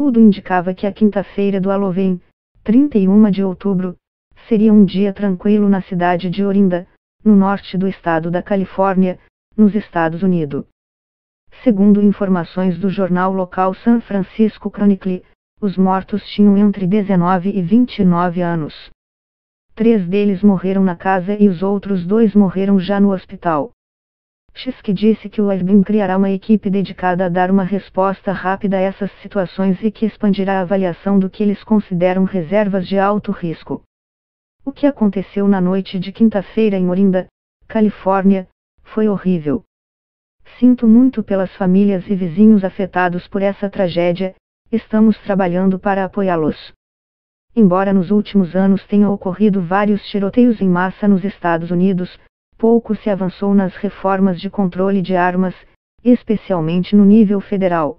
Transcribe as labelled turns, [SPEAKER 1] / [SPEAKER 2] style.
[SPEAKER 1] Tudo indicava que a quinta-feira do Halloween, 31 de outubro, seria um dia tranquilo na cidade de Orinda, no norte do estado da Califórnia, nos Estados Unidos. Segundo informações do jornal local San Francisco Chronicle, os mortos tinham entre 19 e 29 anos. Três deles morreram na casa e os outros dois morreram já no hospital. Xisk disse que o Airbnb criará uma equipe dedicada a dar uma resposta rápida a essas situações e que expandirá a avaliação do que eles consideram reservas de alto risco. O que aconteceu na noite de quinta-feira em Orinda, Califórnia, foi horrível. Sinto muito pelas famílias e vizinhos afetados por essa tragédia, estamos trabalhando para apoiá-los. Embora nos últimos anos tenham ocorrido vários tiroteios em massa nos Estados Unidos, pouco se avançou nas reformas de controle de armas, especialmente no nível federal.